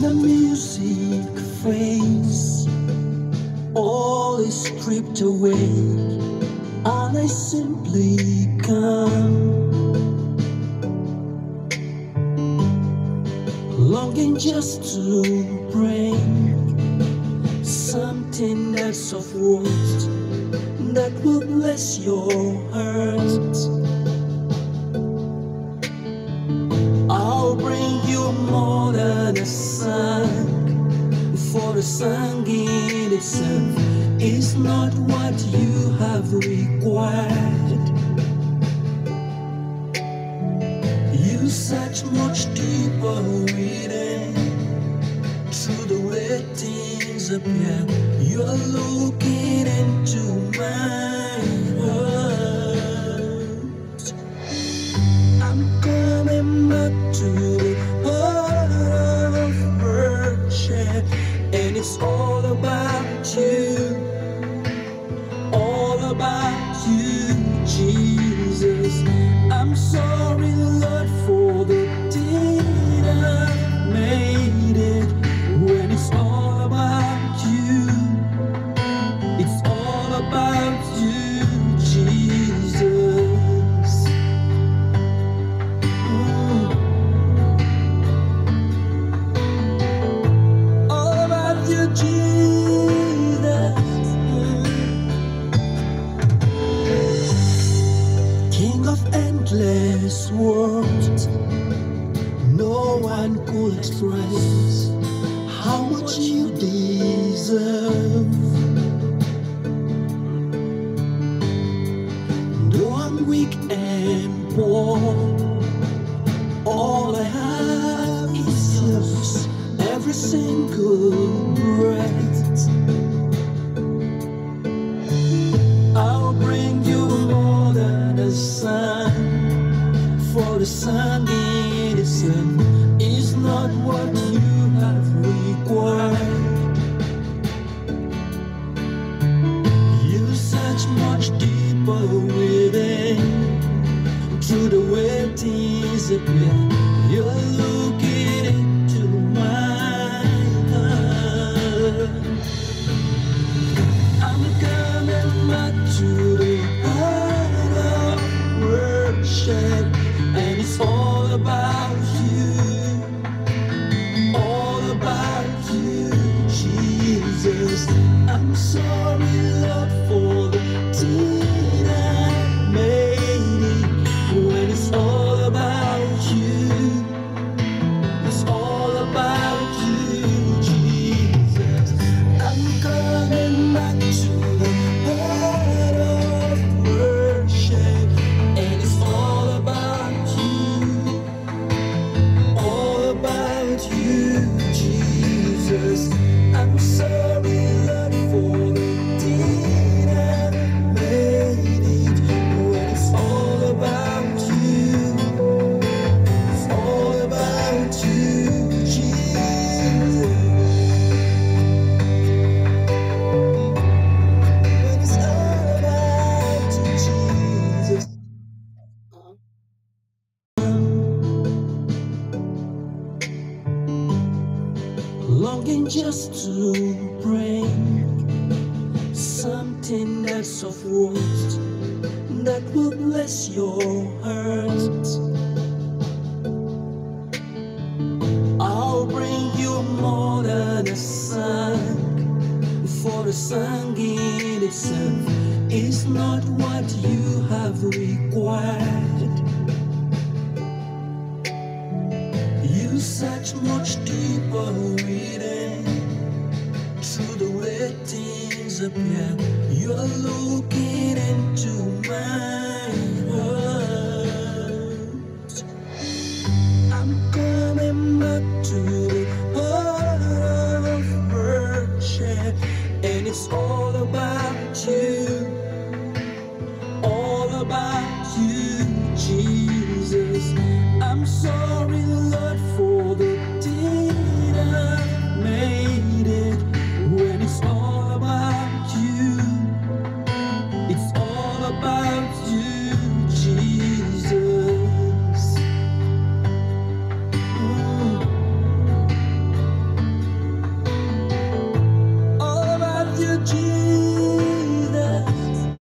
the music fades All is stripped away And I simply come. Longing just to bring something that's of worth that will bless your heart. I'll bring you more than a song, for the song in itself is not what you have required. Search much deeper within through the way things appear. You're looking one could express how much you deserve. Though I'm weak and poor, all I have is yours. Every single breath. Things appear. You're looking into my heart. I'm coming back to the heart of worship, and it's all about you, all about you, Jesus. I'm sorry, Lord, for Longing just to bring something that's of worth that will bless your heart. I'll bring you more than a song, for the song in itself is not what you have required. You search much deeper within through the way things appear. You're looking into my heart. I'm coming back to the heart of and it's all about you.